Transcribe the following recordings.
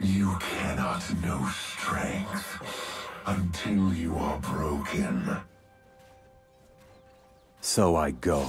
You cannot know strength until you are broken. So I go.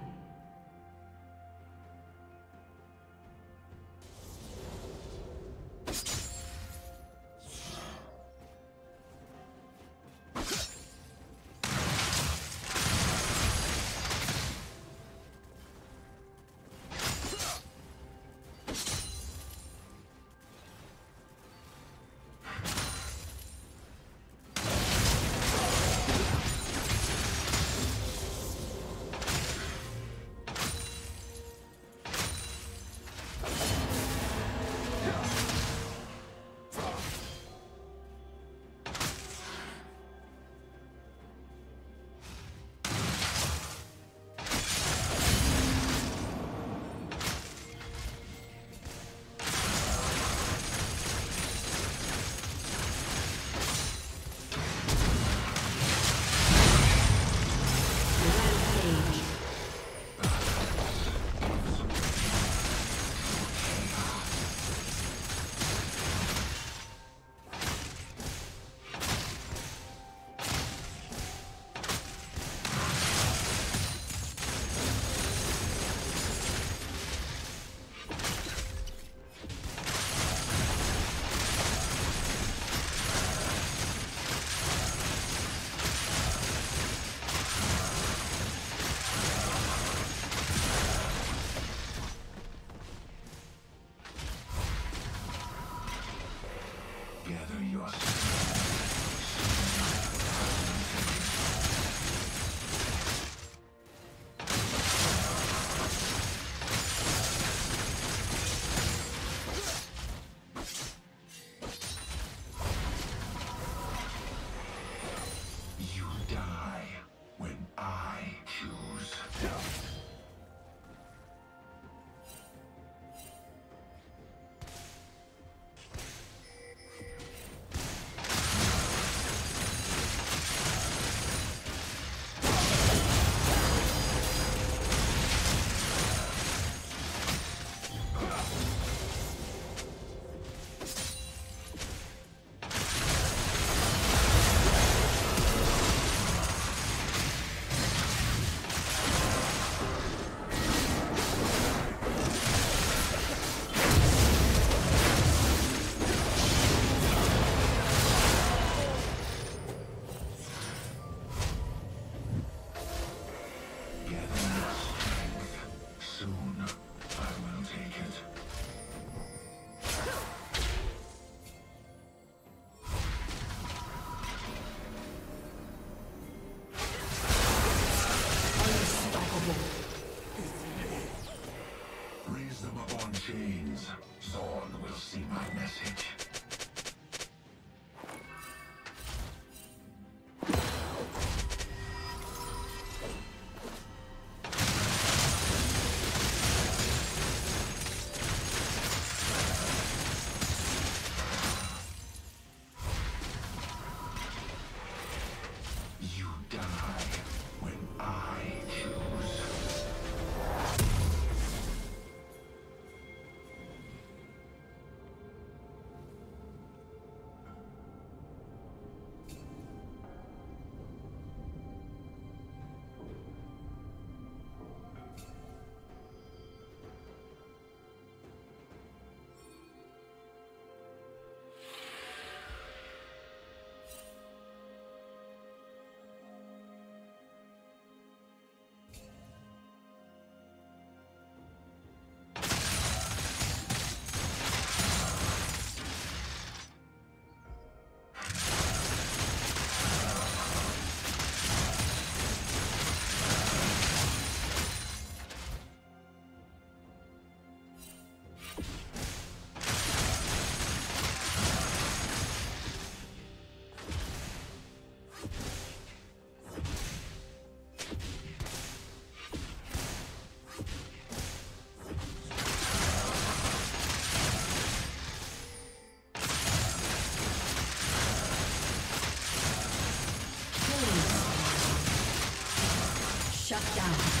Shut down.